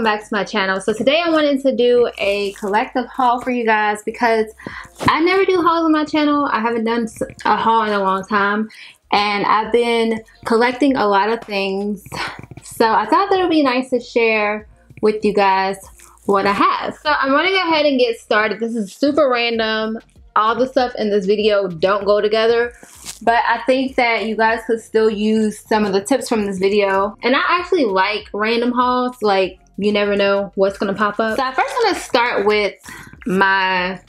welcome back to my channel. So today I wanted to do a collective haul for you guys because I never do hauls on my channel. I haven't done a haul in a long time and I've been collecting a lot of things. So I thought that it would be nice to share with you guys what I have. So I'm gonna go ahead and get started. This is super random. All the stuff in this video don't go together but I think that you guys could still use some of the tips from this video. And I actually like random hauls like you never know what's gonna pop up. So I first want to start with my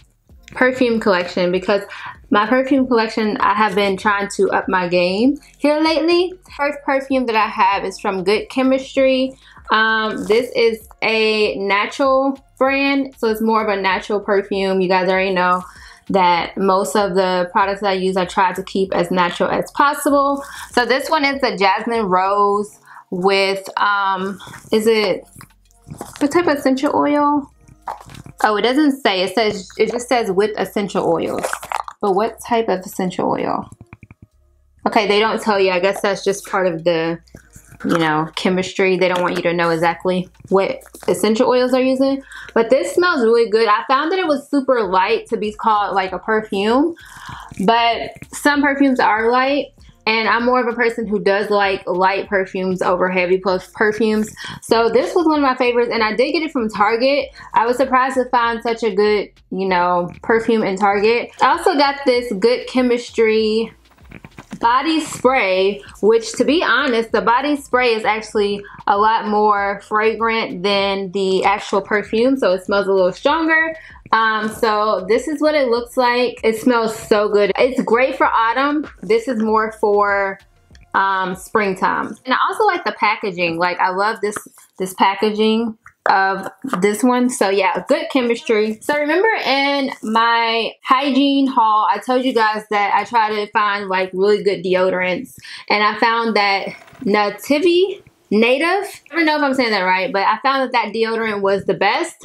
perfume collection because my perfume collection I have been trying to up my game here lately. First perfume that I have is from Good Chemistry. Um, this is a natural brand so it's more of a natural perfume. You guys already know that most of the products I use I try to keep as natural as possible. So this one is the Jasmine Rose with, um, is it, what type of essential oil? Oh, it doesn't say. It says, it just says with essential oils. But what type of essential oil? Okay, they don't tell you. I guess that's just part of the you know, chemistry. They don't want you to know exactly what essential oils they're using. But this smells really good. I found that it was super light to be called like a perfume. But some perfumes are light. And I'm more of a person who does like light perfumes over heavy perfumes. So this was one of my favorites and I did get it from Target. I was surprised to find such a good, you know, perfume in Target. I also got this Good Chemistry body spray, which to be honest, the body spray is actually a lot more fragrant than the actual perfume. So it smells a little stronger. Um, so this is what it looks like. It smells so good. It's great for autumn. This is more for um, springtime. And I also like the packaging. Like I love this, this packaging of this one. So yeah, good chemistry. So remember in my hygiene haul, I told you guys that I try to find like really good deodorants. And I found that Nativi Native. I don't know if I'm saying that right, but I found that that deodorant was the best.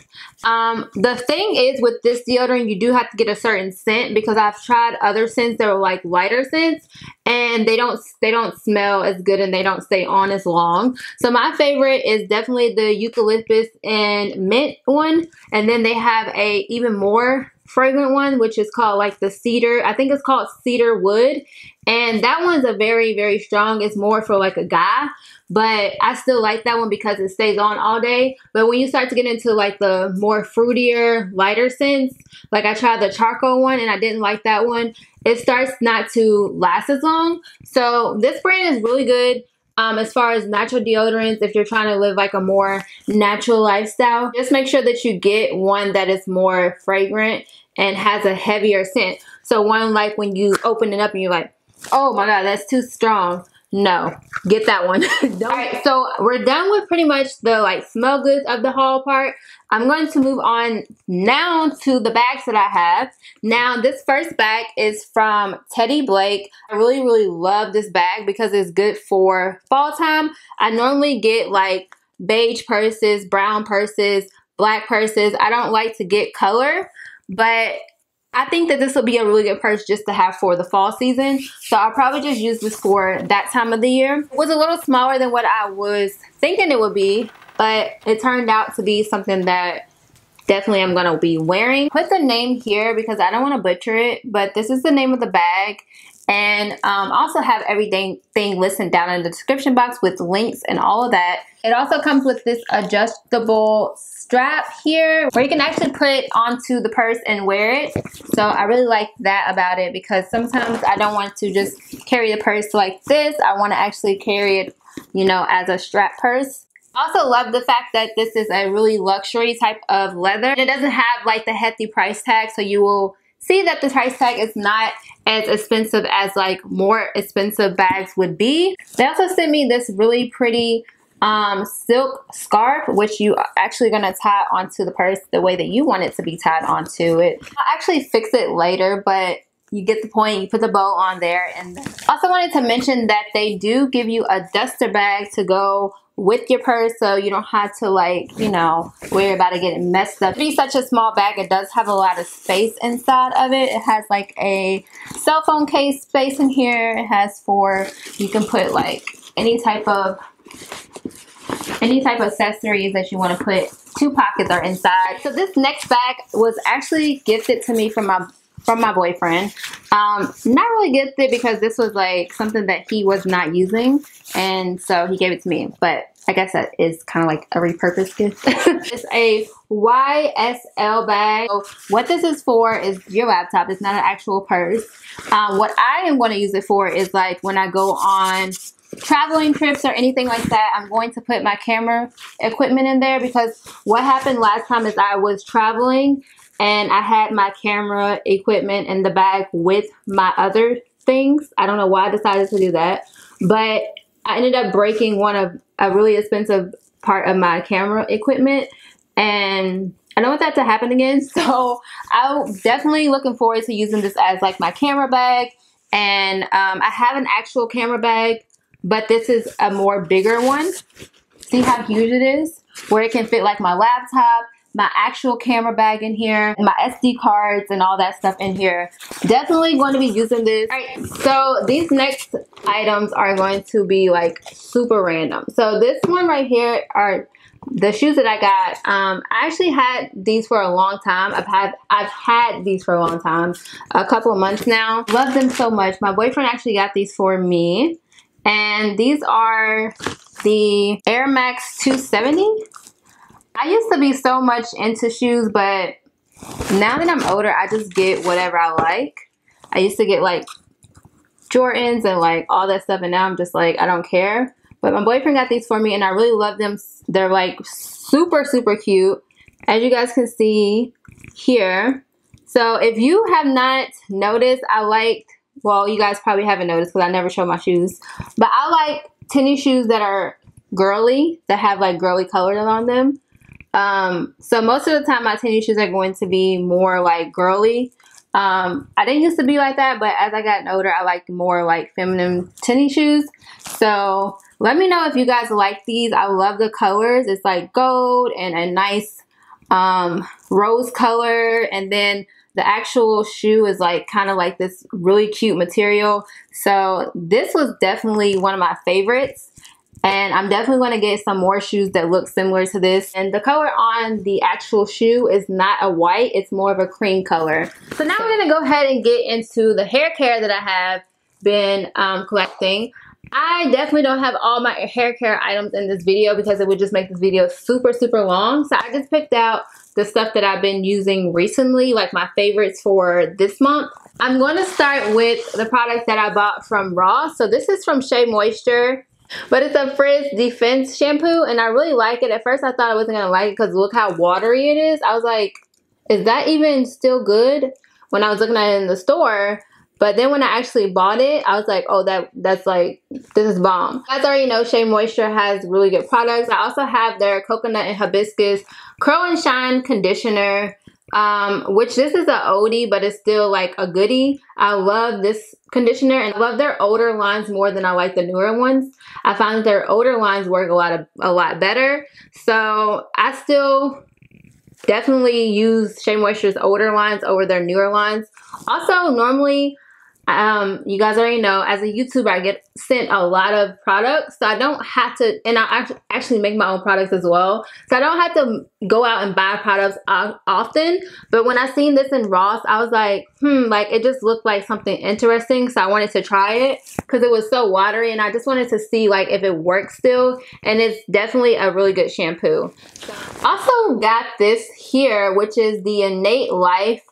Um, the thing is with this deodorant, you do have to get a certain scent because I've tried other scents that are like lighter scents and they don't they don't smell as good and they don't stay on as long. So my favorite is definitely the eucalyptus and mint one. And then they have a even more fragrant one, which is called like the cedar. I think it's called cedar wood. And that one's a very, very strong. It's more for like a guy. But I still like that one because it stays on all day. But when you start to get into like the more fruitier, lighter scents, like I tried the charcoal one and I didn't like that one, it starts not to last as long. So this brand is really good. Um, as far as natural deodorants, if you're trying to live like a more natural lifestyle, just make sure that you get one that is more fragrant and has a heavier scent. So one like when you open it up and you're like, oh my god, that's too strong. No, get that one. All right, so we're done with pretty much the like smell goods of the haul part. I'm going to move on now to the bags that I have. Now, this first bag is from Teddy Blake. I really, really love this bag because it's good for fall time. I normally get like beige purses, brown purses, black purses. I don't like to get color, but I think that this will be a really good purse just to have for the fall season. So I'll probably just use this for that time of the year. It was a little smaller than what I was thinking it would be, but it turned out to be something that definitely I'm going to be wearing. Put the name here because I don't want to butcher it, but this is the name of the bag. And um, also have everything thing listed down in the description box with links and all of that. It also comes with this adjustable strap here where you can actually put it onto the purse and wear it. So I really like that about it because sometimes I don't want to just carry the purse like this. I want to actually carry it, you know, as a strap purse. Also love the fact that this is a really luxury type of leather. It doesn't have like the hefty price tag so you will see that the price tag is not as expensive as like more expensive bags would be. They also sent me this really pretty um, silk scarf, which you are actually to tie onto the purse the way that you want it to be tied onto it. I'll actually fix it later, but you get the point. You put the bow on there. And also wanted to mention that they do give you a duster bag to go with your purse so you don't have to like you know worry about it getting messed up. Be such a small bag it does have a lot of space inside of it. It has like a cell phone case space in here. It has for you can put like any type of any type of accessories that you want to put. Two pockets are inside. So this next bag was actually gifted to me from my from my boyfriend. Um, not really gifted because this was like something that he was not using and so he gave it to me. But I guess that is kind of like a repurposed gift. it's a YSL bag. So what this is for is your laptop. It's not an actual purse. Um, what I am going to use it for is like when I go on traveling trips or anything like that, I'm going to put my camera equipment in there because what happened last time is I was traveling and I had my camera equipment in the bag with my other things. I don't know why I decided to do that, but I ended up breaking one of a really expensive part of my camera equipment and I don't want that to happen again. So I'm definitely looking forward to using this as like my camera bag. And um, I have an actual camera bag, but this is a more bigger one. See how huge it is? Where it can fit like my laptop my actual camera bag in here, my SD cards and all that stuff in here. Definitely going to be using this. All right, so these next items are going to be like super random. So this one right here are the shoes that I got. Um, I actually had these for a long time. I've had I've had these for a long time, a couple of months now. Love them so much. My boyfriend actually got these for me. And these are the Air Max 270. I used to be so much into shoes, but now that I'm older, I just get whatever I like. I used to get like Jordans and like all that stuff, and now I'm just like, I don't care. But my boyfriend got these for me, and I really love them. They're like super, super cute. As you guys can see here. So if you have not noticed, I like, well, you guys probably haven't noticed because I never show my shoes. But I like tennis shoes that are girly, that have like girly colors on them. Um, so most of the time my tennis shoes are going to be more like girly. Um, I didn't used to be like that, but as I got older, I like more like feminine tennis shoes. So let me know if you guys like these. I love the colors. It's like gold and a nice um, rose color. And then the actual shoe is like kind of like this really cute material. So this was definitely one of my favorites. And I'm definitely going to get some more shoes that look similar to this. And the color on the actual shoe is not a white, it's more of a cream color. So now I'm going to go ahead and get into the hair care that I have been um, collecting. I definitely don't have all my hair care items in this video because it would just make this video super, super long. So I just picked out the stuff that I've been using recently, like my favorites for this month. I'm going to start with the product that I bought from Ross. So this is from Shea Moisture. But it's a Frizz Defense shampoo and I really like it. At first I thought I wasn't going to like it because look how watery it is. I was like, is that even still good? When I was looking at it in the store. But then when I actually bought it, I was like, oh, that that's like, this is bomb. As already know, Shea Moisture has really good products. I also have their Coconut and Hibiscus Curl and Shine Conditioner um, which this is a oldie, but it's still like a goodie. I love this conditioner and I love their older lines more than I like the newer ones. I find that their older lines work a lot of a lot better. So I still definitely use Shea Moisture's older lines over their newer lines. Also, normally um, you guys already know, as a YouTuber, I get sent a lot of products. So I don't have to, and I actually make my own products as well. So I don't have to go out and buy products often. But when I seen this in Ross, I was like, hmm, like it just looked like something interesting. So I wanted to try it because it was so watery and I just wanted to see like if it works still. And it's definitely a really good shampoo. Also got this here, which is the Innate Life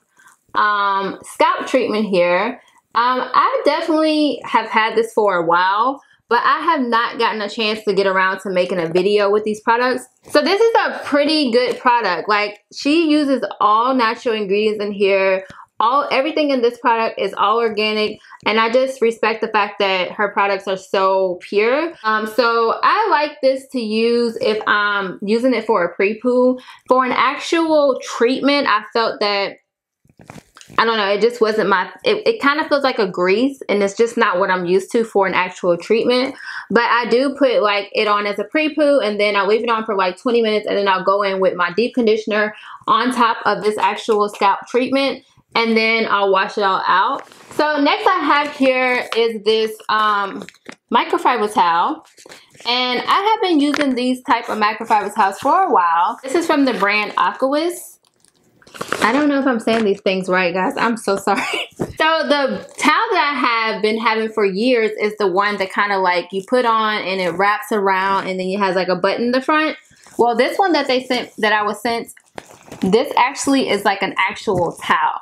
um, scalp treatment here. Um, I definitely have had this for a while, but I have not gotten a chance to get around to making a video with these products. So this is a pretty good product. Like she uses all natural ingredients in here. All everything in this product is all organic and I just respect the fact that her products are so pure. Um, so I like this to use if I'm using it for a pre-poo. For an actual treatment, I felt that I don't know, it just wasn't my, it, it kind of feels like a grease and it's just not what I'm used to for an actual treatment. But I do put like it on as a pre-poo and then I'll leave it on for like 20 minutes and then I'll go in with my deep conditioner on top of this actual scalp treatment and then I'll wash it all out. So next I have here is this um, microfiber towel. And I have been using these type of microfiber towels for a while. This is from the brand Aquawis. I don't know if I'm saying these things right, guys. I'm so sorry. so the towel that I have been having for years is the one that kind of like you put on and it wraps around and then it has like a button in the front. Well, this one that they sent, that I was sent, this actually is like an actual towel.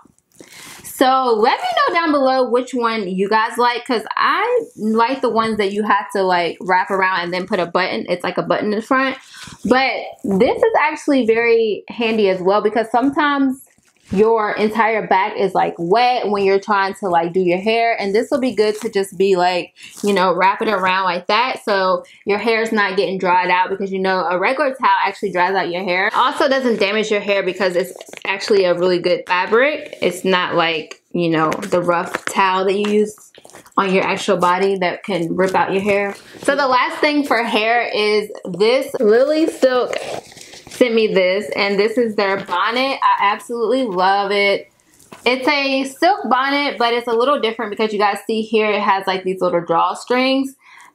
So let me know down below which one you guys like because I like the ones that you have to like wrap around and then put a button. It's like a button in the front. But this is actually very handy as well because sometimes your entire back is like wet when you're trying to like do your hair. And this will be good to just be like you know wrap it around like that so your hair is not getting dried out because you know a regular towel actually dries out your hair. Also doesn't damage your hair because it's actually a really good fabric. It's not like you know the rough towel that you use on your actual body that can rip out your hair. So the last thing for hair is this lily silk sent me this and this is their bonnet. I absolutely love it. It's a silk bonnet, but it's a little different because you guys see here it has like these little drawstrings.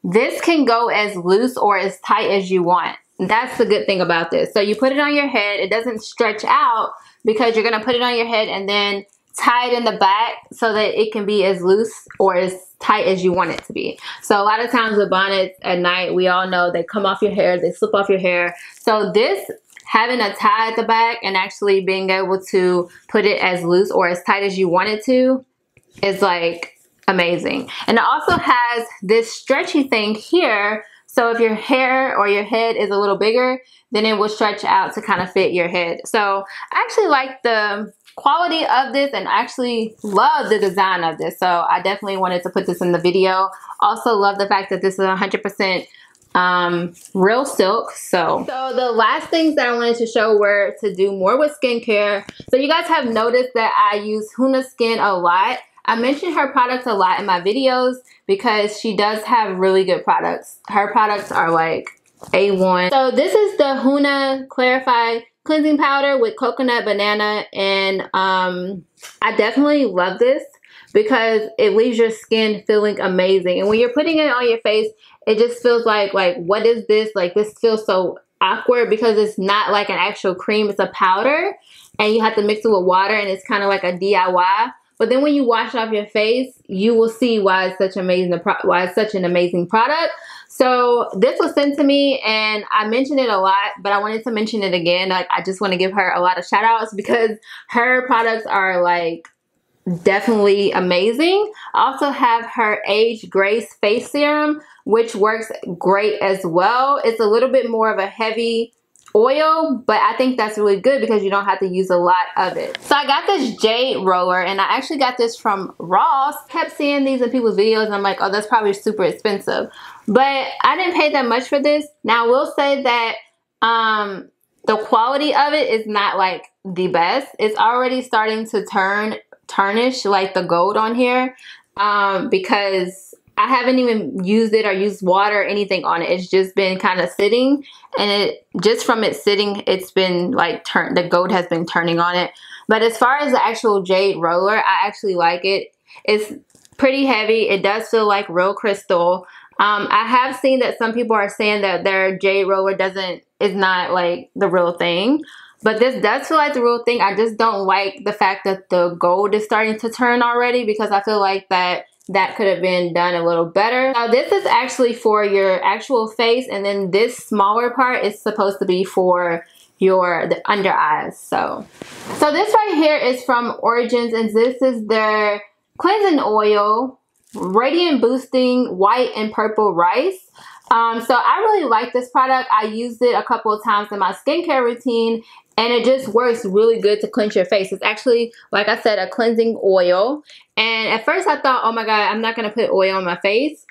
This can go as loose or as tight as you want. That's the good thing about this. So you put it on your head. It doesn't stretch out because you're going to put it on your head and then tie it in the back so that it can be as loose or as tight as you want it to be. So a lot of times with bonnets at night, we all know they come off your hair, they slip off your hair. So this having a tie at the back and actually being able to put it as loose or as tight as you want it to is like amazing. And it also has this stretchy thing here. So if your hair or your head is a little bigger, then it will stretch out to kind of fit your head. So I actually like the quality of this and actually love the design of this. So I definitely wanted to put this in the video. Also love the fact that this is 100% um, real silk. So, so the last things that I wanted to show were to do more with skincare. So you guys have noticed that I use Huna Skin a lot. I mention her products a lot in my videos because she does have really good products. Her products are like A1. So this is the Huna Clarify Cleansing Powder with coconut, banana, and um, I definitely love this because it leaves your skin feeling amazing. And when you're putting it on your face, it just feels like, like, what is this? Like, this feels so awkward because it's not like an actual cream. It's a powder and you have to mix it with water and it's kind of like a DIY. But then when you wash off your face, you will see why it's such amazing why it's such an amazing product. So this was sent to me and I mentioned it a lot, but I wanted to mention it again. Like I just want to give her a lot of shout outs because her products are like definitely amazing. I also have her Age Grace Face Serum, which works great as well. It's a little bit more of a heavy oil, but I think that's really good because you don't have to use a lot of it. So I got this jade roller and I actually got this from Ross. Kept seeing these in people's videos and I'm like, oh, that's probably super expensive. But I didn't pay that much for this. Now I will say that um, the quality of it is not like the best. It's already starting to turn tarnish like the gold on here um, because I haven't even used it or used water or anything on it. It's just been kind of sitting and it just from it sitting, it's been like turn the gold has been turning on it. But as far as the actual jade roller, I actually like it. It's pretty heavy. It does feel like real crystal. Um, I have seen that some people are saying that their jade roller doesn't is not like the real thing. But this does feel like the real thing. I just don't like the fact that the gold is starting to turn already because I feel like that that could have been done a little better. Now this is actually for your actual face and then this smaller part is supposed to be for your the under eyes. So, so this right here is from Origins and this is their cleansing oil, radiant boosting white and purple rice. Um, so I really like this product. I used it a couple of times in my skincare routine and it just works really good to cleanse your face. It's actually, like I said, a cleansing oil. And at first I thought, oh my God, I'm not going to put oil on my face.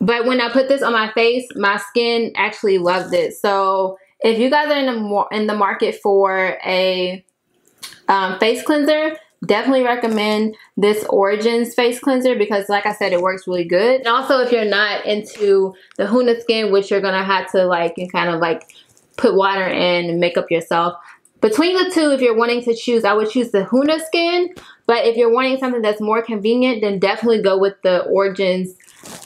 But when I put this on my face, my skin actually loved it. So if you guys are in the, in the market for a um, face cleanser, definitely recommend this Origins face cleanser because like I said, it works really good. And also if you're not into the Huna skin, which you're going to have to like, kind of like put water in and make up yourself, between the two, if you're wanting to choose, I would choose the Huna Skin But if you're wanting something that's more convenient, then definitely go with the Origins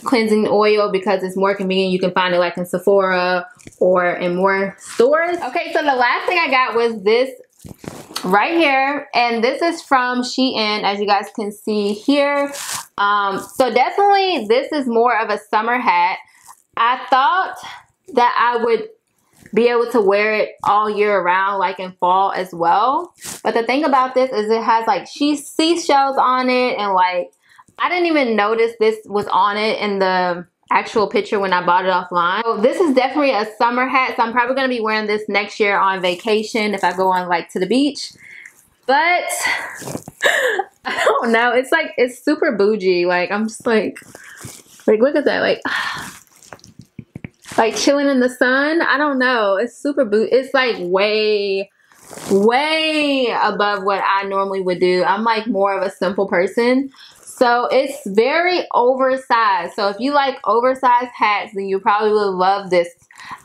cleansing oil because it's more convenient. You can find it like in Sephora or in more stores. Okay, so the last thing I got was this right here and this is from Shein as you guys can see here um, so definitely this is more of a summer hat I thought that I would be able to wear it all year around like in fall as well but the thing about this is it has like she seashells on it and like I didn't even notice this was on it in the actual picture when I bought it offline. So this is definitely a summer hat. So I'm probably going to be wearing this next year on vacation if I go on like to the beach. But I don't know. It's like, it's super bougie. Like I'm just like, like look at that. Like, like chilling in the sun. I don't know. It's super bougie. It's like way, way above what I normally would do. I'm like more of a simple person. So it's very oversized. So if you like oversized hats, then you probably will love this.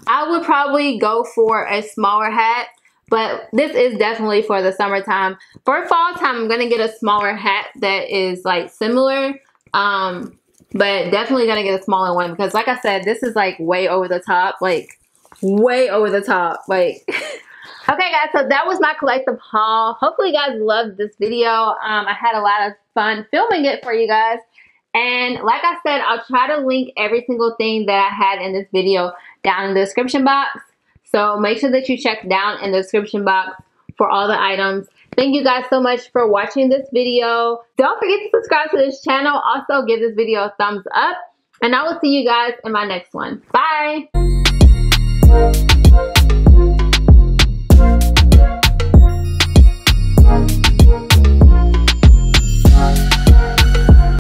I would probably go for a smaller hat, but this is definitely for the summertime. For fall time, I'm going to get a smaller hat that is like similar. Um, but definitely to get a smaller one because like I said, this is like way over the top. Like way over the top. Like... Okay guys, so that was my collective haul. Hopefully you guys loved this video. Um, I had a lot of fun filming it for you guys. And like I said, I'll try to link every single thing that I had in this video down in the description box. So make sure that you check down in the description box for all the items. Thank you guys so much for watching this video. Don't forget to subscribe to this channel. Also, give this video a thumbs up. And I will see you guys in my next one. Bye!